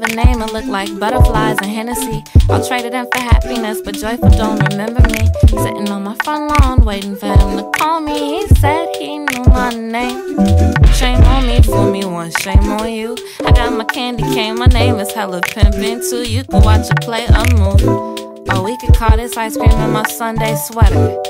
look like butterflies and Hennessy. I'll trade it in for happiness, but joyful don't remember me. Sitting on my front lawn, waiting for him to call me. He said he knew my name. Shame on me, fool me once, shame on you. I got my candy cane, my name is hella pimpin' too. You can watch it play a move. Or we could call this ice cream in my Sunday sweater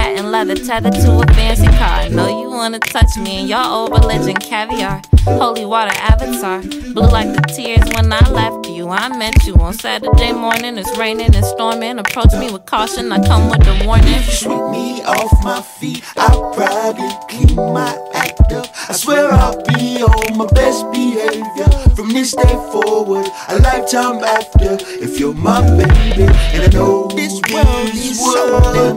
patent leather tethered to a fancy car. Know you wanna touch me in your old religion, caviar. Holy water avatar, blue like the tears when I left you. I met you on Saturday morning. It's raining and storming. Approach me with caution. I come with the warning. Sweep me off my feet. I'll probably clean my act up. I swear I'll be on my best behavior from this day forward, a lifetime after. If you're my baby, and I know this world is so damn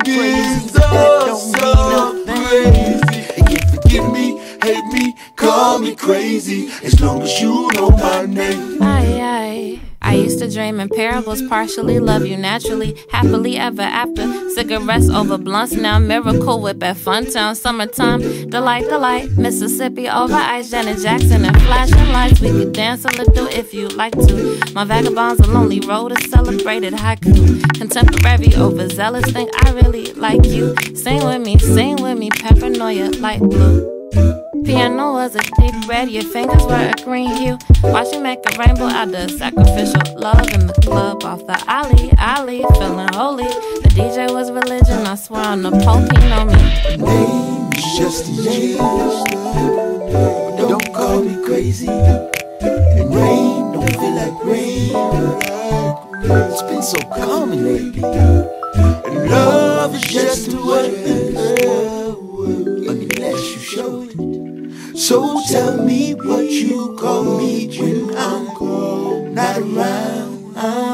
crazy, as long as you know my name. Aye, aye. I used to dream in parables, partially love you naturally, happily ever after. Cigarettes over blunts now, miracle whip at Funtown, summertime, delight, delight. Mississippi over ice, Janet Jackson and flashing lights. We could dance a little if you like to. My vagabonds a lonely road, a celebrated haiku. Contemporary, overzealous, think I really like you. Sing with me, sing with me, paranoia, light blue. Piano was a deep red, your fingers were a green hue. Watch you make a rainbow out of sacrificial love in the club off the alley, alley, feeling holy. The DJ was religion, I swear on the Pope, he know me. Name's just G. Don't call me crazy. And rain don't feel like rain. It's been so common lately. And love is just a word So tell me what you call me when I'm not around.